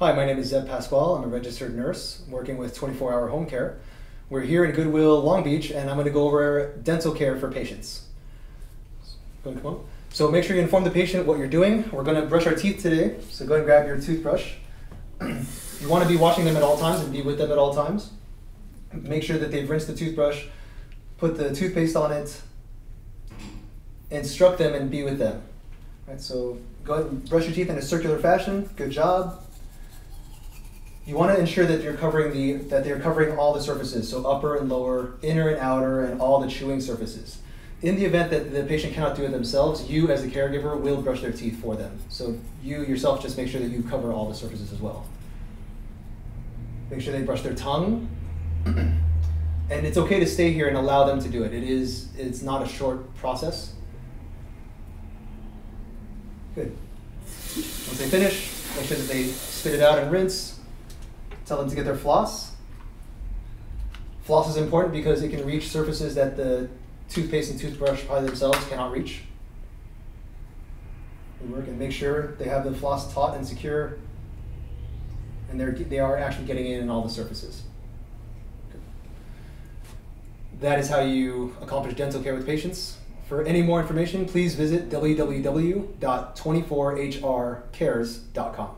Hi, my name is Zeb Pascual. I'm a registered nurse working with 24 Hour Home Care. We're here in Goodwill, Long Beach, and I'm going to go over dental care for patients. So make sure you inform the patient what you're doing. We're going to brush our teeth today, so go and grab your toothbrush. you want to be washing them at all times and be with them at all times. Make sure that they've rinsed the toothbrush, put the toothpaste on it, instruct them and be with them. All right, so go ahead and brush your teeth in a circular fashion. Good job. You want to ensure that you're covering the that they're covering all the surfaces, so upper and lower, inner and outer, and all the chewing surfaces. In the event that the patient cannot do it themselves, you as the caregiver will brush their teeth for them. So you yourself just make sure that you cover all the surfaces as well. Make sure they brush their tongue. and it's okay to stay here and allow them to do it. It is it's not a short process. Good. Once they finish, make sure that they spit it out and rinse. Tell them to get their floss. Floss is important because it can reach surfaces that the toothpaste and toothbrush by themselves cannot reach. We work and make sure they have the floss taut and secure and they're, they are actually getting in in all the surfaces. That is how you accomplish dental care with patients. For any more information, please visit www.24hrcares.com.